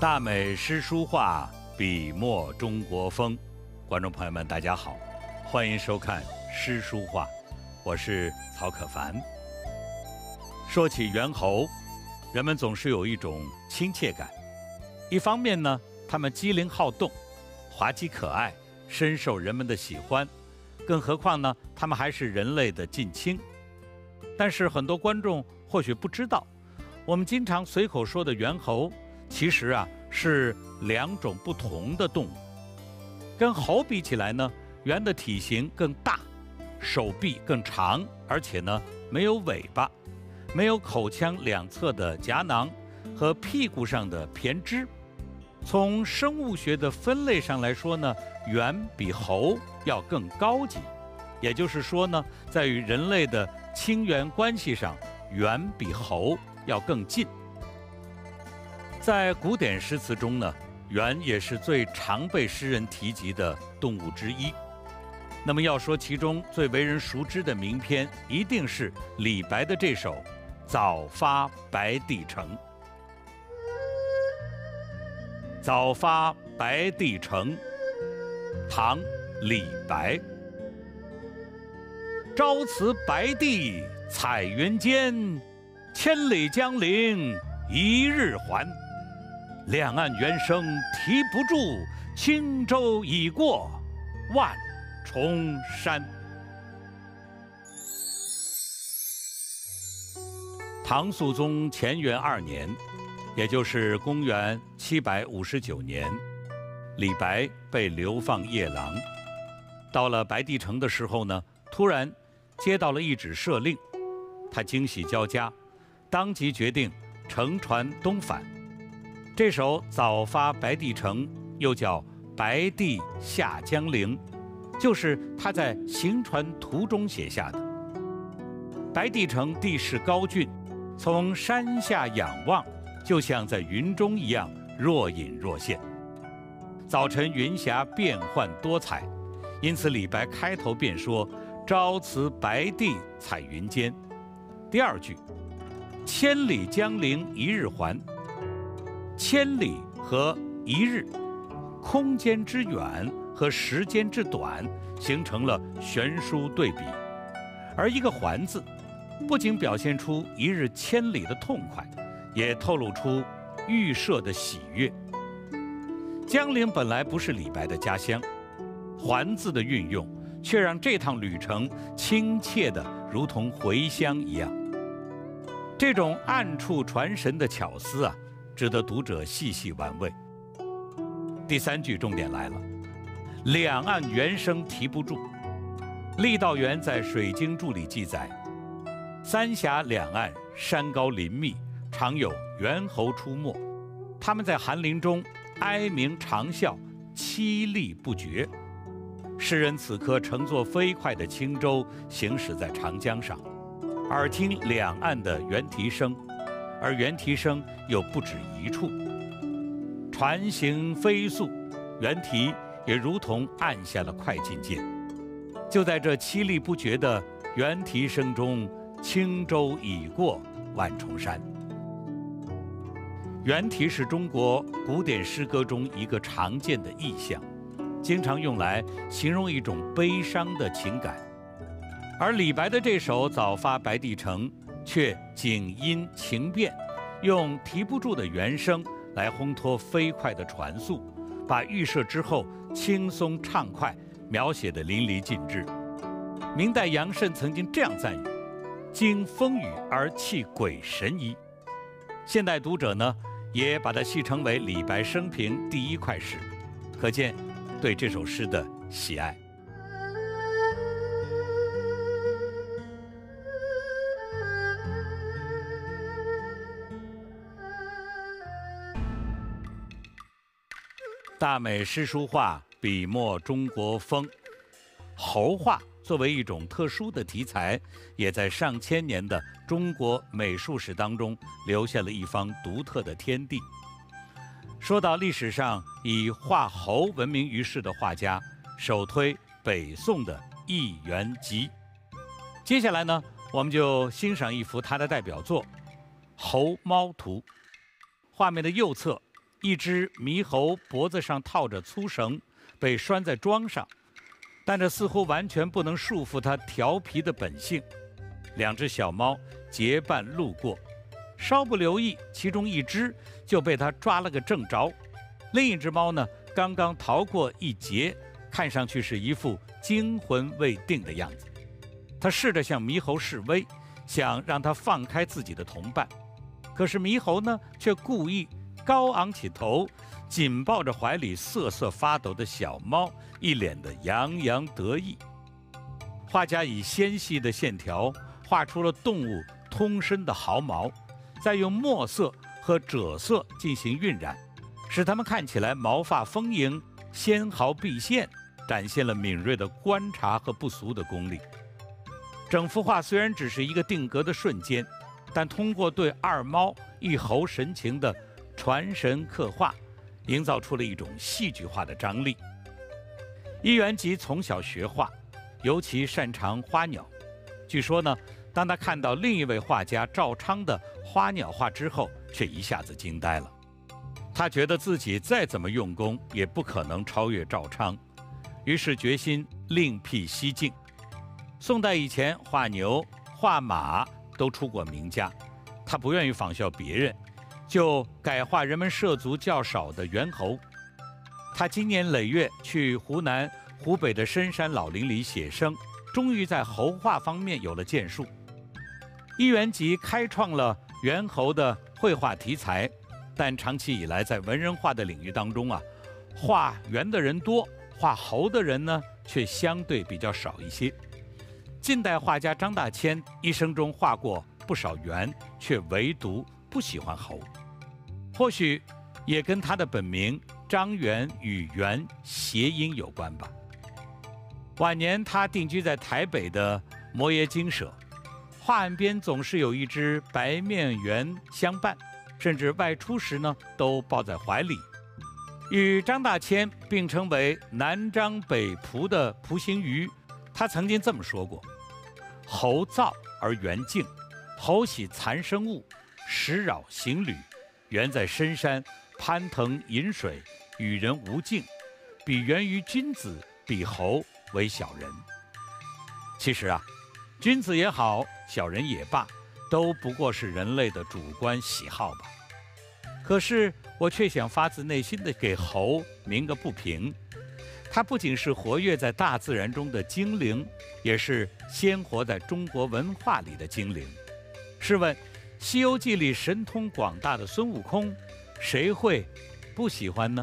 大美诗书画，笔墨中国风。观众朋友们，大家好，欢迎收看《诗书画》，我是曹可凡。说起猿猴，人们总是有一种亲切感。一方面呢，它们机灵好动，滑稽可爱，深受人们的喜欢。更何况呢，它们还是人类的近亲。但是很多观众或许不知道，我们经常随口说的猿猴。其实啊，是两种不同的动物。跟猴比起来呢，猿的体型更大，手臂更长，而且呢没有尾巴，没有口腔两侧的颊囊和屁股上的胼胝。从生物学的分类上来说呢，猿比猴要更高级。也就是说呢，在与人类的亲缘关系上，猿比猴要更近。在古典诗词中呢，猿也是最常被诗人提及的动物之一。那么要说其中最为人熟知的名篇，一定是李白的这首《早发白帝城》。《早发白帝城》，唐·李白。朝辞白帝彩云间，千里江陵一日还。两岸猿声啼不住，轻舟已过万重山。唐肃宗乾元二年，也就是公元七百五十九年，李白被流放夜郎。到了白帝城的时候呢，突然接到了一纸赦令，他惊喜交加，当即决定乘船东返。这首《早发白帝城》又叫《白帝下江陵》，就是他在行船途中写下的。白帝城地势高峻，从山下仰望，就像在云中一样若隐若现。早晨云霞变幻多彩，因此李白开头便说：“朝辞白帝彩云间。”第二句：“千里江陵一日还。”千里和一日，空间之远和时间之短形成了悬殊对比，而一个“还”字，不仅表现出一日千里的痛快，也透露出预设的喜悦。江陵本来不是李白的家乡，“还”字的运用却让这趟旅程亲切的如同回乡一样。这种暗处传神的巧思啊！值得读者细细玩味。第三句重点来了，两岸猿声啼不住。郦道元在《水经注》里记载，三峡两岸山高林密，常有猿猴出没，他们在寒林中哀鸣长啸，凄厉不绝。诗人此刻乘坐飞快的轻舟行驶在长江上，耳听两岸的猿啼声。而猿啼声又不止一处，船行飞速，猿啼也如同按下了快进键。就在这凄厉不绝的猿啼声中，轻舟已过万重山。猿啼是中国古典诗歌中一个常见的意象，经常用来形容一种悲伤的情感。而李白的这首《早发白帝城》。却景音情变，用提不住的原声来烘托飞快的船速，把预设之后轻松畅快描写的淋漓尽致。明代杨慎曾经这样赞誉：“经风雨而气鬼神矣。”现代读者呢，也把它戏称为李白生平第一快诗，可见对这首诗的喜爱。大美诗书画，笔墨中国风。猴画作为一种特殊的题材，也在上千年的中国美术史当中留下了一方独特的天地。说到历史上以画猴闻名于世的画家，首推北宋的易元吉。接下来呢，我们就欣赏一幅他的代表作《猴猫图》。画面的右侧。一只猕猴脖子上套着粗绳，被拴在桩上，但这似乎完全不能束缚它调皮的本性。两只小猫结伴路过，稍不留意，其中一只就被它抓了个正着，另一只猫呢，刚刚逃过一劫，看上去是一副惊魂未定的样子。它试着向猕猴示威，想让它放开自己的同伴，可是猕猴呢，却故意。高昂起头，紧抱着怀里瑟瑟发抖的小猫，一脸的洋洋得意。画家以纤细的线条画出了动物通身的毫毛，再用墨色和赭色进行晕染，使它们看起来毛发丰盈、纤毫毕现，展现了敏锐的观察和不俗的功力。整幅画虽然只是一个定格的瞬间，但通过对二猫一猴神情的。传神刻画，营造出了一种戏剧化的张力。伊元吉从小学画，尤其擅长花鸟。据说呢，当他看到另一位画家赵昌的花鸟画之后，却一下子惊呆了。他觉得自己再怎么用功，也不可能超越赵昌，于是决心另辟蹊径。宋代以前，画牛、画马都出过名家，他不愿意仿效别人。就改画人们涉足较少的猿猴。他经年累月去湖南、湖北的深山老林里写生，终于在猴画方面有了建树。一元集开创了猿猴的绘画题材，但长期以来在文人画的领域当中啊，画猿的人多，画猴的人呢却相对比较少一些。近代画家张大千一生中画过不少猿，却唯独不喜欢猴。或许也跟他的本名张元与元谐音有关吧。晚年他定居在台北的摩耶精舍，画案边总是有一只白面猿相伴，甚至外出时呢都抱在怀里。与张大千并称为南张北蒲的蒲行鱼，他曾经这么说过：“猴躁而猿静，猴喜残生物，食扰行旅。”缘在深山攀藤饮水，与人无境，比源于君子，比猴为小人。其实啊，君子也好，小人也罢，都不过是人类的主观喜好吧。可是我却想发自内心的给猴鸣个不平。它不仅是活跃在大自然中的精灵，也是鲜活在中国文化里的精灵。试问？《西游记》里神通广大的孙悟空，谁会不喜欢呢？